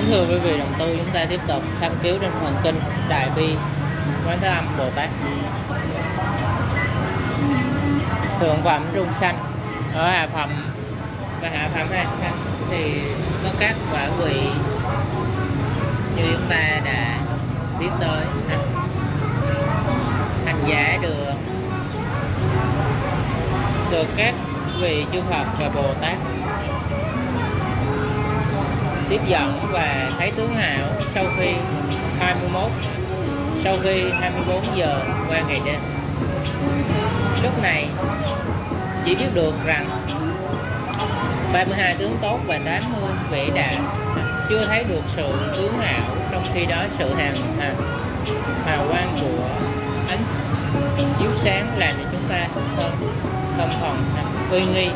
Kính thưa quý vị đồng tu, chúng ta tiếp tục tham cứu trên hoàng kinh Đại Bi Quán Thế Âm Bồ Tát. Thượng phẩm trung sanh ở hạ phẩm và hạ phẩm hạ sanh thì có các quả vị như chúng ta đã biết tới ha. hành giả được được các vị chư Phật và Bồ Tát tiếp dẫn và thấy tướng hảo sau khi 21 sau khi 24 giờ qua ngày đêm. Lúc này chỉ biết được rằng 32 tướng tốt và 80 vệ đẹp chưa thấy được sự tướng hảo trong khi đó sự hào hào, hào quang của ánh chiếu sáng làm cho chúng ta không tâm thần uy nghi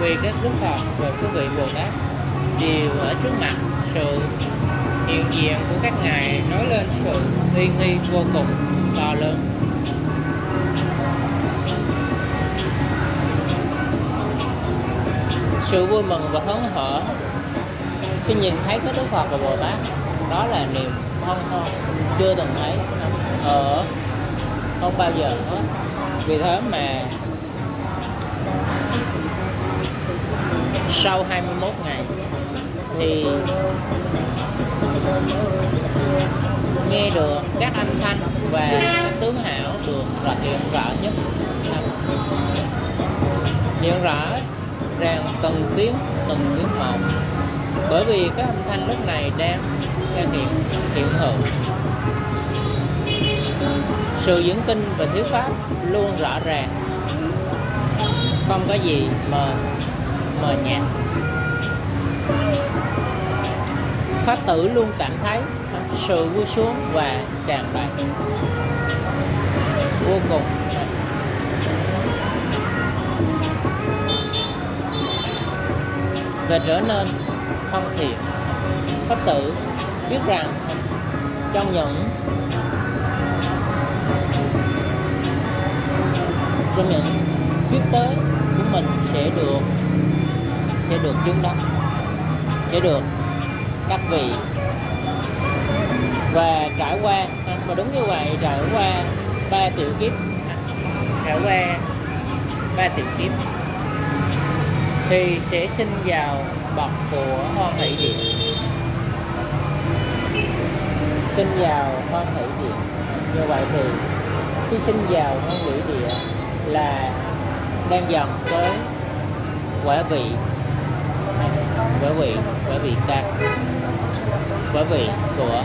vì các đức phật và quý vị bồ tát đều ở trước mặt, sự hiện diện của các ngài nói lên sự uy nghi vô cùng to lớn. Sự vui mừng và hớn hở. Khi nhìn thấy các đức phật và bồ tát, đó là niềm không không chưa từng thấy ở, không bao giờ hết. Vì thế mà sau 21 ngày thì nghe được các âm thanh và các tướng hảo được rõ, hiện rõ nhất. Hiện rõ rằng từng tiếng từng tiếng một bởi vì các âm thanh lúc này đang đang hiện hiện hữu. Sự dẫn kinh và thiếu pháp luôn rõ ràng. Không có gì mờ mờ nhạt pháp tử luôn cảm thấy sự vui sướng và tràn đầy vô cùng. Và trở nên thân thiện. Pháp tử biết rằng trong những trong những kiếp tới của mình sẽ được sẽ được chứng đắc, sẽ được các vị. Và trải qua và đúng như vậy, trải qua ba tiểu kiếp. Trải qua ba tiểu kiếp. Thì sẽ sinh vào bậc của hoa thủy điện. Sinh vào hoa thủy điện. Như vậy thì khi sinh vào hoa thủy địa là đang dần tới quả vị bởi vị bởi vị ca, bởi vị của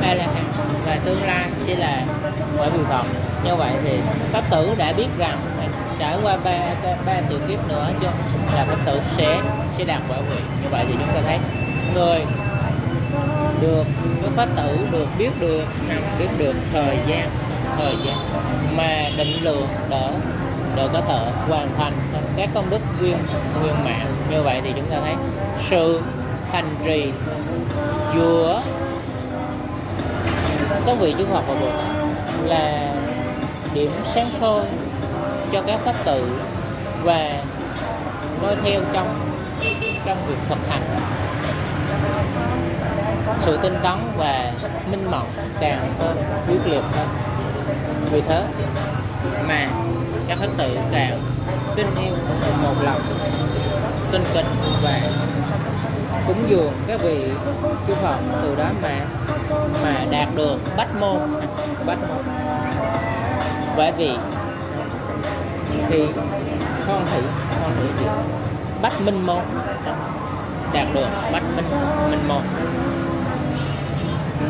đây là hán và tương lai sẽ là bởi vị phật như vậy thì pháp tử đã biết rằng trải qua ba ba triệu kiếp nữa chứ là pháp tử sẽ sẽ đạt quả vị như vậy thì chúng ta thấy, người được cái pháp tử được, biết được biết được thời gian thời gian. Mà định lượng đỡ để có thể hoàn thành các công đức nguyên nguyên mạng. Như vậy thì chúng ta thấy sự thành trì giữa các vị chư Phật và Bồ Tát là điểm sáng soi cho các pháp tử và noi theo trong trong việc thực hành sự tinh tấn và minh mẫn càng hơn, quyết liệt hơn. Vì thế, mà các phật tử càng tin yêu một lòng, tin kính và cúng dường các vị chư Phật từ đó mà mà đạt được bách môn. Bách môn. Bởi vì thì con thị con thị gì bách minh môn, đạt được bách minh minh môn.